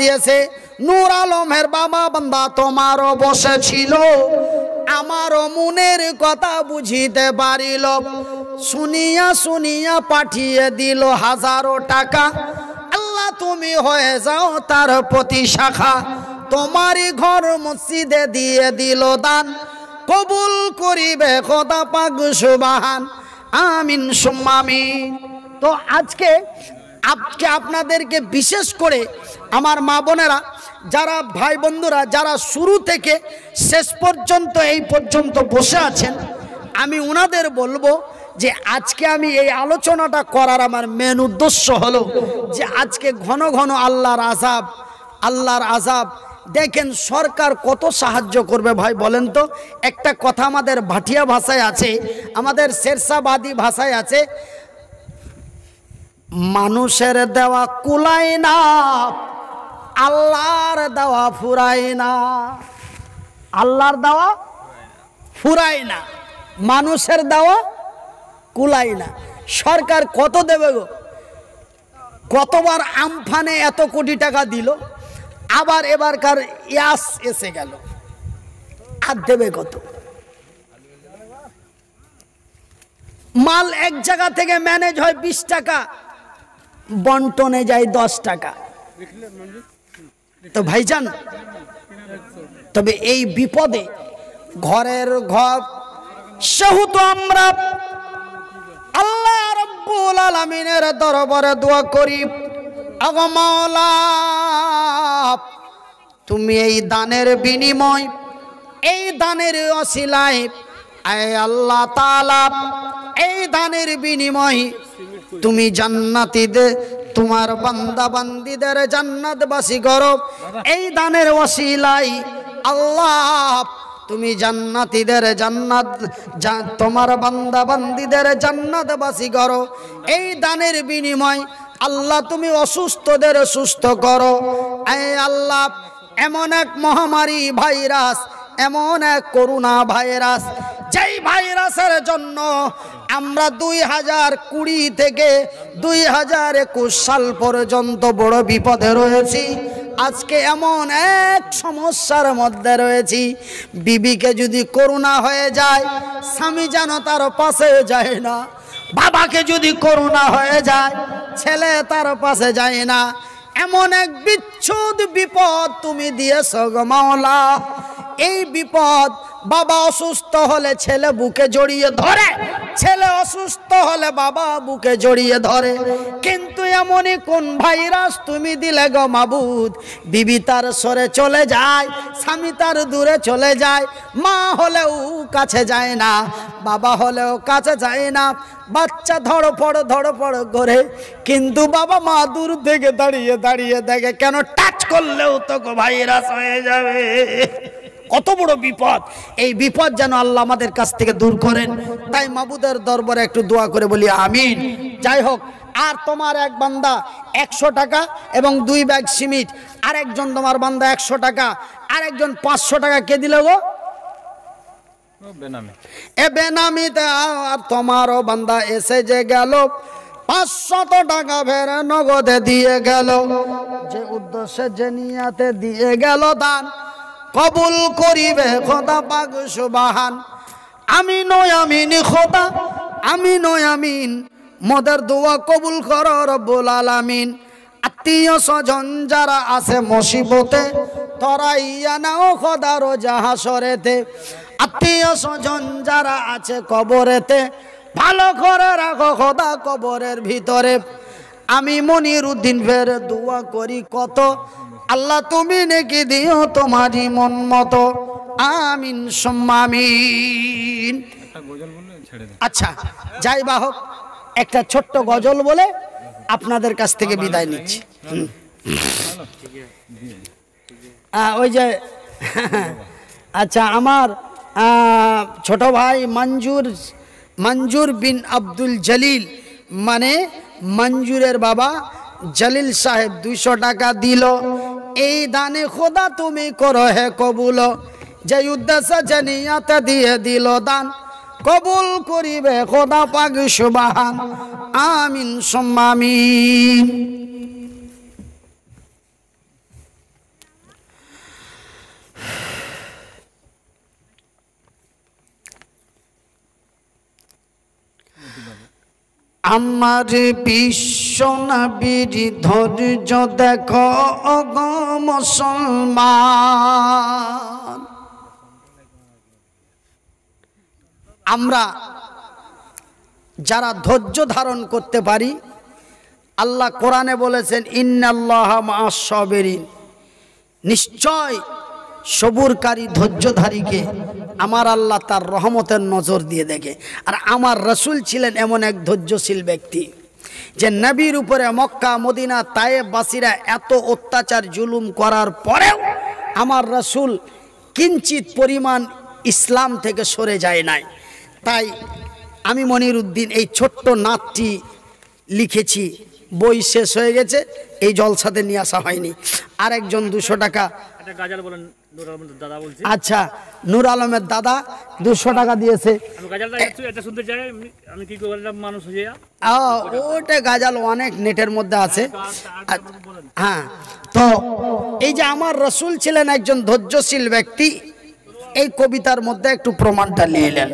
দিয়েছে। নূর আলমের বাবা বান্দা তোমারও বসেছিল আমারও মনের কথা বুঝিতে পারিল। শুনিয়া শুনিয়া পাঠিয়ে দিল হাজারো টাকা। আল্লাহ তুমি হয়ে যাও তার প্রতি শাখা। তোমারই ঘর মসজিদে দিয়ে দিল দান। কবুল করিবে খোদা পাক সুবাহান। আমিন সুম্মামিন। তো আজকে আজকে আপনাদেরকে বিশেষ করে আমার মা বোনেরা, যারা ভাই বন্ধুরা, যারা শুরু থেকে শেষ পর্যন্ত, এই পর্যন্ত বসে আছেন, আমি ওনাদের বলব যে আজকে আমি এই আলোচনাটা করার আমার মেন উদ্দেশ্য হলো যে আজকে ঘন ঘন আল্লাহর আজাব আল্লাহর আজাব দেখেন সরকার কত সাহায্য করবে ভাই বলেন তো? একটা কথা আমাদের ভাটিয়া ভাষায় আছে, আমাদের শেরশাবাদী ভাষায় আছে মানুষের দেওয়া কুলাই না, আল্লাহর দেওয়া ফুরাই না। আল্লাহর দেওয়া ফুরাই না, মানুষের দেওয়া কুলাই না। সরকার কত দেবে গো? কতবার আমফানে এত কোটি টাকা দিল, আবার এবারকার ইয়াস এসে গেল। আর দেবে কত? মাল এক জায়গা থেকে ম্যানেজ হয় বিশ টাকা। বন্টনে যায় দশ টাকা। তো ভাইজান, তবে এই বিপদে ঘরের ঘর সেহেতু আমরা আল্লাহ রব্বুল আলমিনের দরবারে দোয়া করি। আগমালা তুমি এই দানের বিনিময়, এই দানের অশিলায়, আয় আল্লাহ তালা এই দানের বিনিময় তুমি জান্নাতিদের তোমার বান্দা বান্দিদের জান্নাতবাসী করো। এই দানের ওসিলাই আল্লাহ তুমি জান্নাতিদের জান্নাত তোমার বান্দা বান্দিদের জান্নাতবাসী করো। এই দানের বিনিময় আল্লাহ তুমি অসুস্থদের সুস্থ করো। এই আল্লাহ এমন এক মহামারী ভাইরাস এমন এক করোনা ভাইরাস যেই ভাইরাসের জন্য আমরা দুই হাজার কুড়ি থেকে দুই হাজার একুশ সাল পর্যন্ত বড় বিপদে রয়েছি। আজকে এমন এক সমস্যার মধ্যে রয়েছি। বিবিকে যদি করুণা হয়ে যায়, স্বামী যেন তার পাশে যায় না। বাবাকে যদি করুণা হয়ে যায়, ছেলে তার পাশে যায় না। এমন এক বিচ্ছুদ বিপদ তুমি দিয়েছ গো মাওলা। এই বিপদ বাবা অসুস্থ হলে ছেলে বুকে জড়িয়ে ধরে, ছেলে অসুস্থ হলে বাবা বুকে জড়িয়ে ধরে। কিন্তু এমনই কোন ভাইরাস তুমি দিলে গো মাবুদ? বিবি তার সরে চলে যায়, স্বামী তার দূরে চলে যায়, মা হলেও কাছে যায় না, বাবা হলেও কাছে যায় না। বাচ্চা ধড়পড় ধড়পড় করে, কিন্তু বাবা মা দূর থেকে দাঁড়িয়ে দাঁড়িয়ে দেখে কেন টাচ করলেও তো গো ভাইরাস হয়ে যাবে। কত বড় বিপদ। এই বিপদ যেন আল্লাহ আমাদের কাছ থেকে দূর করেন। তাই মাবুদের দরবারে একটু দোয়া করে বলি আমিন। যাই হোক আর তোমার এক বান্দা একশো টাকা এবং দুই ব্যাগ সিমিট আরেকজন তোমার বান্দা একশো টাকা আরেকজন পাঁচশো টাকা কে দিল গো? বেনামে। এ বেনামিতে আর তোমারও বান্দা এসে যে গেল পাঁচশত টাকা ফের নগদে দিয়ে গেল। যে উদ্দেশ্যে যে নিয়াতে দিয়ে গেল দান কবুল করিবে, খোদা পাক সুবাহান। আমি আমিন, খোদা। আমি নয় আমিন, মদের দোয়া কবুল কর রব্বুল আলামিন। আত্মীয় স্বজন যারা আছে মুসিবতে তোরা ইয়া নাও খোদারো জাহাসরেতে আত্মীয় স্বজন যারা আছে কবরেতে, ভালো করে রাখো খোদা কবরের ভিতরে। আমি মনির উদ্দিন ফের দোয়া করি কত আল্লাহ তুমি নাকি দিও তোমারই মন মতো। আমিন সম্মামিন আচ্ছা যাই বা হোক একটা ছোট্ট গজল বলে আপনাদের কাছ থেকে বিদায় নিচ্ছি। ওই যে আচ্ছা আমার ছোট ভাই মঞ্জুর মঞ্জুর বিন আব্দুল জলিল মানে মঞ্জুরের বাবা জলিল সাহেব দুইশো টাকা দিল। এই দানে খোদা তুমি করো হে কবুল। যে উদ্দেশ্য জানিয়াতে দিয়ে দিল দান, কবুল করিবে খোদা পাগ সুবাহান। আমিন সম্মামিন। আমার বিশ্ব নবীর ধৈর্য দেখো অগ মুসলমান। আমরা যারা ধৈর্য ধারণ করতে পারি, আল্লাহ কোরআনে বলেছেন, ইন্নাল্লাহ মাসবেরিন নিশ্চয় সবুরকারী ধৈর্যধারীকে আমার আল্লাহ তার রহমতের নজর দিয়ে দেখে। আর আমার রসুল ছিলেন এমন এক ধৈর্যশীল ব্যক্তি। যে নবীর উপরে মক্কা, মদিনা, তায়েব, বাসিরা এত অত্যাচার, জুলুম করার পরেও আমার রসুল কিঞ্চিত পরিমাণ ইসলাম থেকে সরে যায় নাই। তাই আমি মনির উদ্দিন এই ছোট্ট নাতটি লিখেছি। বই শেষ হয়ে গেছে, এই জলসাতে নিয়ে আসা হয়নি। আরেকজন দুশো টাকা গাজাল বলেন। আচ্ছা নূর আলমের দাদা দুশো টাকা দিয়েছে। ওটা গাজাল অনেক নেটের মধ্যে আছে। হ্যাঁ তো এই যে আমার রসুল ছিলেন একজন ধৈর্যশীল ব্যক্তি এই কবিতার মধ্যে একটু প্রমাণটা নিয়ে এলেন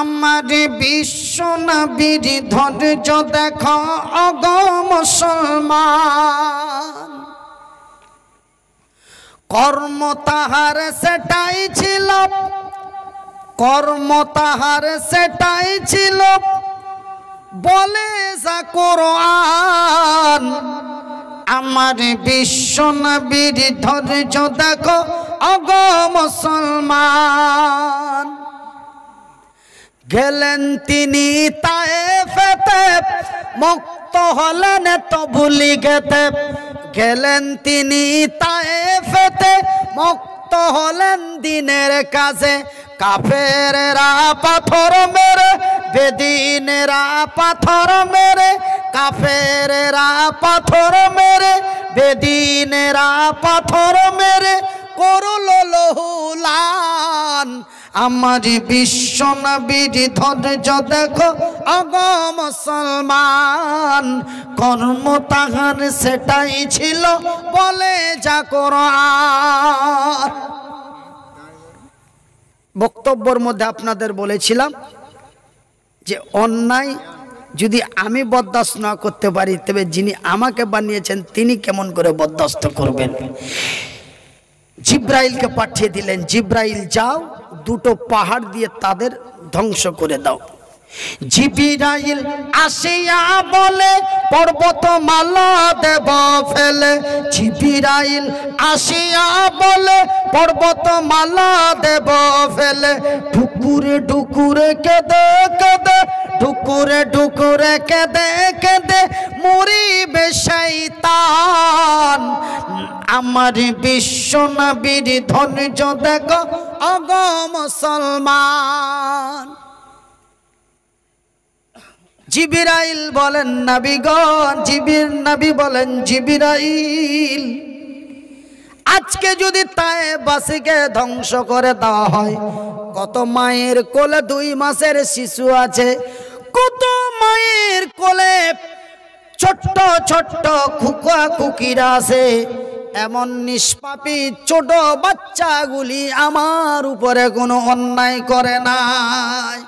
আমার বিশ্ব নবীর ধৈর্য দেখ অগ মুসলমান। কর্ম তাহার সেটাই ছিল। কর্ম তাহার সেটাই ছিল। বলে যা কোরআন, আমার বিশ্ব নবীর ধৈর্য দেখো, অগ মুসলমান। গেলেন তিনি তায়েফেতে, মুক্ত হলেন তো ভুলি গেতে। গেলেন তিনি তায়েফেতে, মুক্ত হলেন দিনের কাজে। কাফেরেরা পাথর মেরে, বেদিনেরা পাথর মেরে, কাফেরেরা পাথর মেরে, বেদিনেরা পাথর মেরে, করল লহুলান আমার বিশ্ব নবীর ধৈর্য দেখো অগ মুসলমান, কর্ম তাহার সেটাই ছিল, বলে যা কোরআন। বক্তব্যর মধ্যে আপনাদের বলেছিলাম যে অন্যায় যদি আমি বরদাস্ত না করতে পারি, তবে যিনি আমাকে বানিয়েছেন, তিনি কেমন করে বরদাস্ত করবেন? জিব্রাইলকে পাঠিয়ে দিলেন, জিব্রাইল, যাও। দুটো পাহাড় দিয়ে তাদের ধ্বংস করে দাও। জিবিরাইল আসিয়া বলে পর্বত মালা দেব ফেলে। জিবিরাইল আসিয়া বলে পর্বত মালা দেব ফেলে। ঢুকুরে ঢুকুরে কেঁদে কেঁদে ঢুকুরে ঢুকুরে কেঁদে কেঁদে মরিবে শৈতান আমার বিশ্ব নবীর ধৈর্য দেখো অগ মুসলমান। জিবিরাইল বলেন নবীগণ জিবির নবী বলেন, জিবিরাইল, আজকে যদি তাই বাসিকে ধ্বংস করে দেওয়া হয় কত মায়ের কোলে দুই মাসের শিশু আছে কত মায়ের কোলে ছোট্ট ছোট্ট খুকা খুকিরা আছে। এমন নিষ্পাপী ছোট বাচ্চাগুলি আমার উপরে কোনো অন্যায় করে নাই।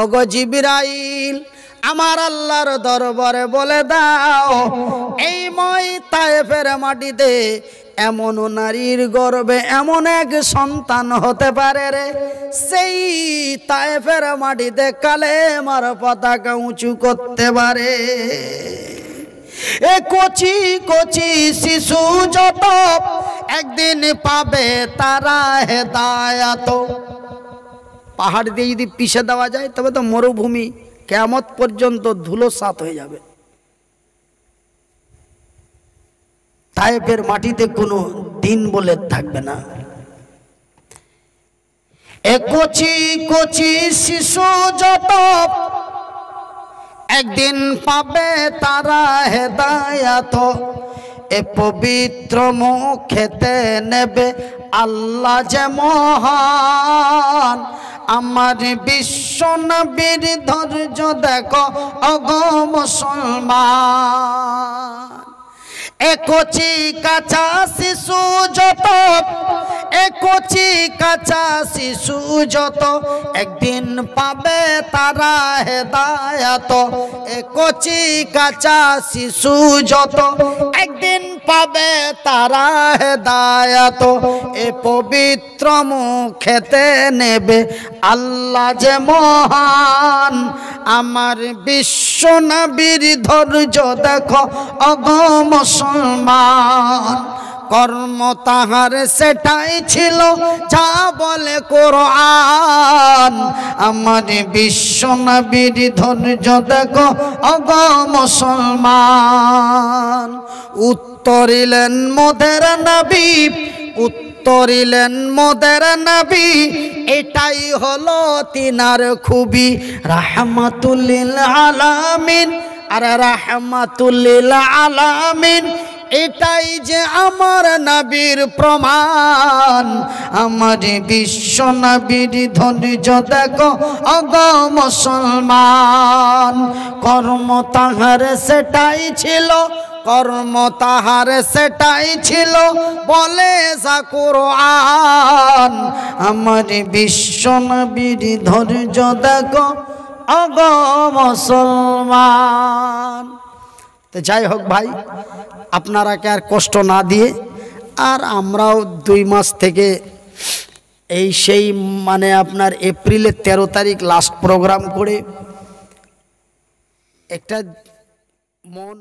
অগ জিবিরাইল আমার আল্লাহর দরবারে বলে দাও, এই মই তায়েফের মাটিতে এমন নারীর গর্বে এমন এক সন্তান হতে পারে রে। সেই তায়েফের মাটিতে কালে মার পতাকা উঁচু করতে পারে। এ কচি কচি শিশু যত একদিন পাবে তারা হেদায়াত। পাহাড় দিয়ে যদি পিষে দেওয়া যায়, তবে তো মরুভূমি। কেমত পর্যন্ত ধুলো সাত হয়ে যাবে। তাইফের মাটিতে কোনো দিন বলে থাকবে না। কচি কচি শিশু যত একদিন পাবে তারা হেদায়াত, এ পবিত্র মুখেতে নেবে আল্লাহ যে মহান। আমার বিশ্ব নবীর ধৈর্য দেখো অগ মুসলমান। এ কচি শিশু যত এ কচি শিশু যত, একদিন পাবে তারা হেদায়ত। একচি কচি কাঁচা শিশু যত, একদিন পাবে তারা হেদায়াত। এ পবিত্র মুখেতে নেবে আল্লাহ যে মহান। আমার বিশ্ব নবীর ধৈর্য দেখো, অগ মুসলমান। কর্ম তাহার সেটাই ছিল। যা বলে কোরআন, আমার বিশ্ব নবীর ধৈর্য দেখো অগ মুসলমান। উত্তরিলেন মোদের নবী, উত্তরিলেন মোদের নবী, এটাই হলো তিনার খুবই রাহমাতুল্লিল আলামিন। আর রাহমাতুল্লিল আলামিন এটাই যে আমার নবীর প্রমাণ। আমার বিশ্ব নবীর ধৈর্য দেখো, অগ মুসলমান। কর্ম তাহার সেটাই ছিল, কর্ম তাহার সেটাই ছিল, বলে কোরআন। আমার বিশ্ব নবীর ধৈর্য দেখো, অগ মুসলমান। তো যাই হোক ভাই আপনারাকে আর কষ্ট না দিয়ে, আর আমরাও দুই মাস থেকে এই সেই মানে আপনার এপ্রিলের তেরো তারিখ লাস্ট প্রোগ্রাম করে একটা মন